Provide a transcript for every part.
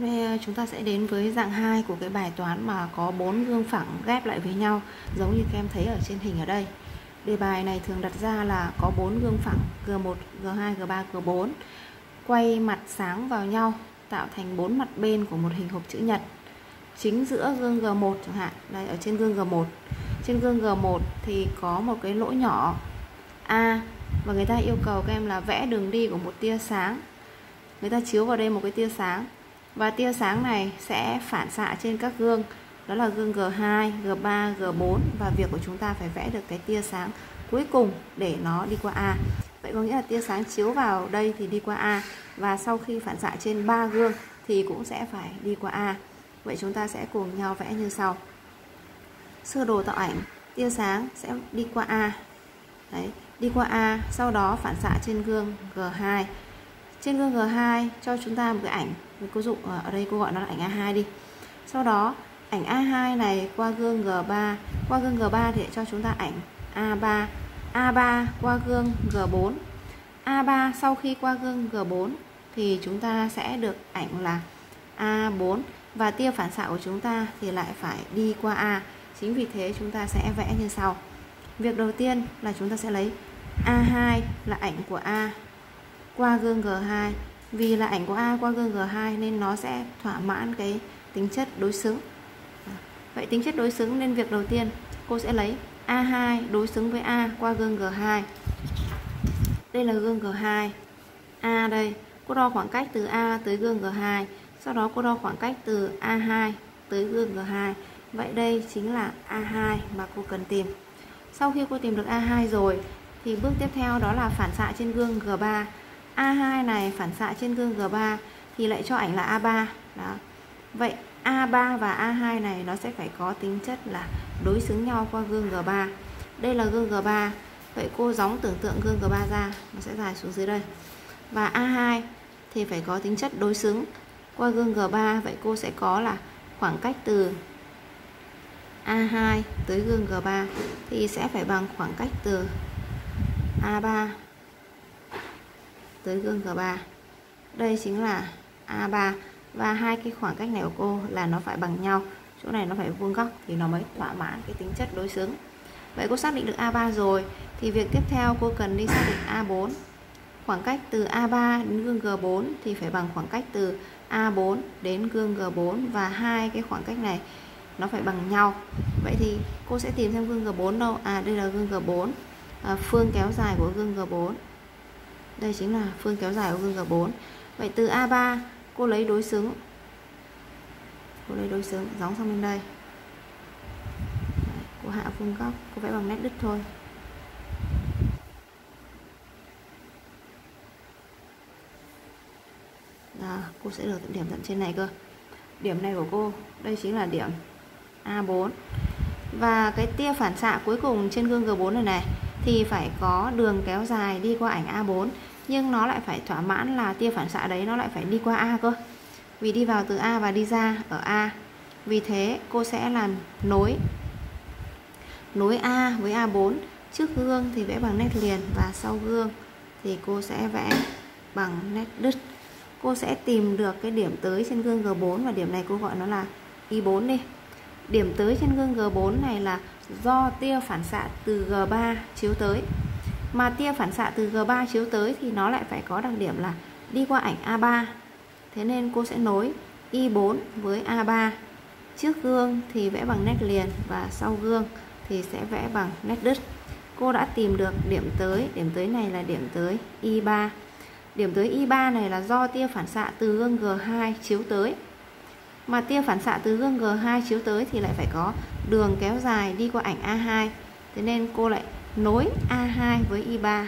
Đây ờ, chúng ta sẽ đến với dạng 2 của cái bài toán mà có bốn gương phẳng ghép lại với nhau giống như các em thấy ở trên hình ở đây. Đề bài này thường đặt ra là có bốn gương phẳng G1, G2, G3, G4 quay mặt sáng vào nhau tạo thành bốn mặt bên của một hình hộp chữ nhật. Chính giữa gương G1 chẳng hạn, đây ở trên gương G1. Trên gương G1 thì có một cái lỗ nhỏ A và người ta yêu cầu các em là vẽ đường đi của một tia sáng. Người ta chiếu vào đây một cái tia sáng và tia sáng này sẽ phản xạ trên các gương đó là gương G2, G3, G4 và việc của chúng ta phải vẽ được cái tia sáng cuối cùng để nó đi qua A. Vậy có nghĩa là tia sáng chiếu vào đây thì đi qua A và sau khi phản xạ trên ba gương thì cũng sẽ phải đi qua A. Vậy chúng ta sẽ cùng nhau vẽ như sau. Sơ đồ tạo ảnh, tia sáng sẽ đi qua A. Đấy, đi qua A, sau đó phản xạ trên gương G2. Trên gương G2 cho chúng ta một cái ảnh, với cô dụng ờ, ở đây cô gọi nó là ảnh A2 đi. Sau đó ảnh A2 này qua gương G3, qua gương G3 thì cho chúng ta ảnh A3, A3 qua gương G4. A3 sau khi qua gương G4 thì chúng ta sẽ được ảnh là A4 và tia phản xạ của chúng ta thì lại phải đi qua A. Chính vì thế chúng ta sẽ vẽ như sau. Việc đầu tiên là chúng ta sẽ lấy A2 là ảnh của A qua gương G2. Vì là ảnh của A qua gương G2 nên nó sẽ thỏa mãn cái tính chất đối xứng. Vậy tính chất đối xứng nên việc đầu tiên cô sẽ lấy A2 đối xứng với A qua gương G2. Đây là gương G2. A đây, cô đo khoảng cách từ A tới gương G2. Sau đó cô đo khoảng cách từ A2 tới gương G2. Vậy đây chính là A2 mà cô cần tìm. Sau khi cô tìm được A2 rồi thì bước tiếp theo đó là phản xạ trên gương G3. A2 này phản xạ trên gương G3 thì lại cho ảnh là A3. Đó. Vậy A3 và A2 này nó sẽ phải có tính chất là đối xứng nhau qua gương G3. Đây là gương G3. Vậy cô gióng tưởng tượng gương G3 ra, nó sẽ dài xuống dưới đây. Và A2 thì phải có tính chất đối xứng qua gương G3. Vậy cô sẽ có là khoảng cách từ A2 tới gương G3 thì sẽ phải bằng khoảng cách từ A3 tới gương G3. Đây chính là A3 và hai cái khoảng cách này của cô là nó phải bằng nhau. Chỗ này nó phải vuông góc thì nó mới thỏa mãn cái tính chất đối xứng. Vậy cô xác định được A3 rồi thì việc tiếp theo cô cần đi xác định A4 khoảng cách từ A3 đến gương G4 thì phải bằng khoảng cách từ A4 đến gương G4 và hai cái khoảng cách này nó phải bằng nhau. Vậy thì cô sẽ tìm xem gương G4 đâu? À đây là gương G4 à, phương kéo dài của gương G4 đây chính là phương kéo dài của gương G4 vậy từ A3 cô lấy đối xứng. Cô lấy đối xứng gióng sang bên đây. Cô hạ vuông góc cô vẽ bằng nét đứt thôi. Đó, cô sẽ được điểm tận trên này cơ. Điểm này của cô đây chính là điểm A4 và cái tia phản xạ cuối cùng trên gương G4 này này thì phải có đường kéo dài đi qua ảnh A4 nhưng nó lại phải thỏa mãn là tia phản xạ đấy nó lại phải đi qua A cơ. Vì đi vào từ A và đi ra ở A. Vì thế, cô sẽ làm nối nối A với A4 trước gương thì vẽ bằng nét liền và sau gương thì cô sẽ vẽ bằng nét đứt. Cô sẽ tìm được cái điểm tới trên gương G4 và điểm này cô gọi nó là Y4 đi. Điểm tới trên gương G4 này là do tia phản xạ từ G3 chiếu tới. Mà tia phản xạ từ G3 chiếu tới thì nó lại phải có đặc điểm là đi qua ảnh A3 thế nên cô sẽ nối Y4 với A3 trước gương thì vẽ bằng nét liền và sau gương thì sẽ vẽ bằng nét đứt. Cô đã tìm được điểm tới. Điểm tới này là điểm tới Y3 điểm tới Y3 này là do tia phản xạ từ gương G2 chiếu tới mà tia phản xạ từ gương G2 chiếu tới thì lại phải có đường kéo dài đi qua ảnh A2 thế nên cô lại nối A2 với I3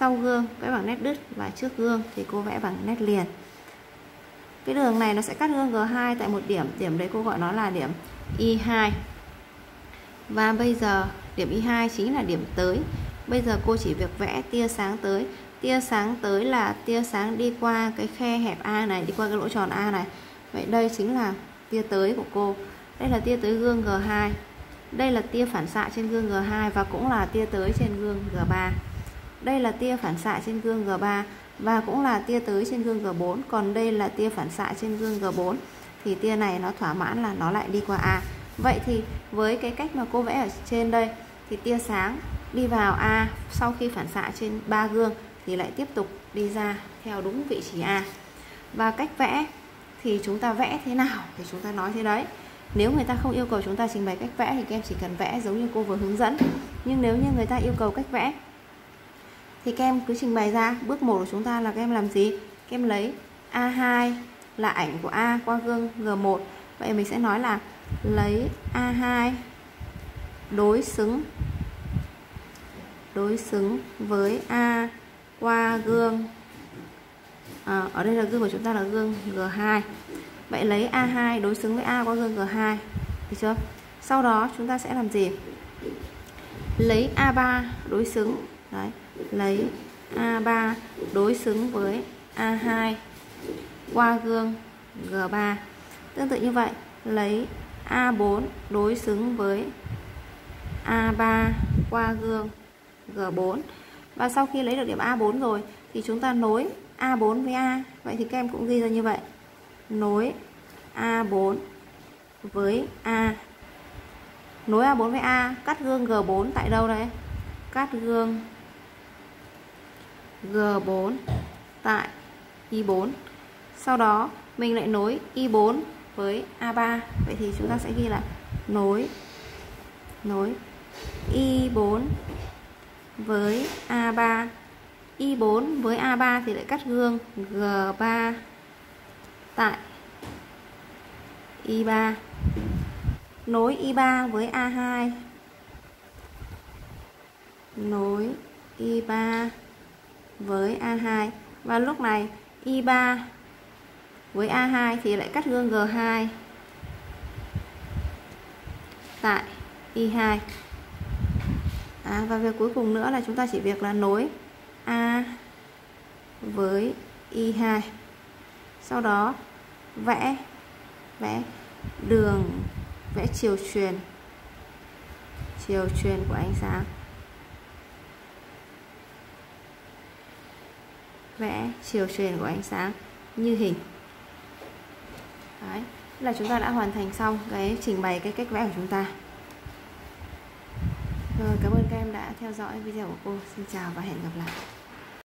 sau gương, vẽ bằng nét đứt và trước gương thì cô vẽ bằng nét liền. Cái đường này nó sẽ cắt gương G2 tại một điểm điểm đấy cô gọi nó là điểm Y2 và bây giờ, điểm Y2 chính là điểm tới. Bây giờ cô chỉ việc vẽ tia sáng tới. Tia sáng tới là tia sáng đi qua cái khe hẹp A này, đi qua cái lỗ tròn A này vậy đây chính là tia tới của cô. Đây là tia tới gương G2 đây là tia phản xạ trên gương G2 và cũng là tia tới trên gương G3 đây là tia phản xạ trên gương G3 và cũng là tia tới trên gương G4 còn đây là tia phản xạ trên gương G4 thì tia này nó thỏa mãn là nó lại đi qua A. Vậy thì với cái cách mà cô vẽ ở trên đây, thì tia sáng đi vào A sau khi phản xạ trên ba gương thì lại tiếp tục đi ra theo đúng vị trí A. Và cách vẽ thì chúng ta vẽ thế nào thì chúng ta nói thế đấy. Nếu người ta không yêu cầu chúng ta trình bày cách vẽ thì các em chỉ cần vẽ giống như cô vừa hướng dẫn. Nhưng nếu như người ta yêu cầu cách vẽ, thì các em cứ trình bày ra. Bước 1 của chúng ta là các em làm gì? Các em lấy A2 là ảnh của A qua gương G1 vậy mình sẽ nói là lấy A2 đối xứng đối xứng với A qua gương à, ở đây là gương của chúng ta là gương G2 vậy lấy A2 đối xứng với A qua gương G2 được chưa? Sau đó chúng ta sẽ làm gì? Lấy A3 đối xứng đấy lấy A3 đối xứng với A2 qua gương G3 tương tự như vậy lấy A4 đối xứng với A3 qua gương G4 và sau khi lấy được điểm A4 rồi thì chúng ta nối A4 với A. Vậy thì các em cũng ghi ra như vậy. Nối A4 với A. Nối A4 với A, cắt gương G4 tại đâu đây? Cắt gương G4 tại Y4 sau đó, mình lại nối Y4 với A3 vậy thì chúng ta sẽ ghi là nối nối Y4 với A3 Y4 với A3 thì lại cắt gương G3 tại Y3 nối Y3 với A2 nối Y3 với A2 và lúc này Y3 với A2 thì lại cắt gương G2 tại Y2 à, và việc cuối cùng nữa là chúng ta chỉ việc là nối A với Y2 sau đó vẽ vẽ đường vẽ chiều truyền. Chiều truyền của ánh sáng. Vẽ chiều truyền của ánh sáng như hình. Đấy, là chúng ta đã hoàn thành xong cái trình bày cái cách vẽ của chúng ta. Rồi cảm ơn các em đã theo dõi video của cô. Xin chào và hẹn gặp lại.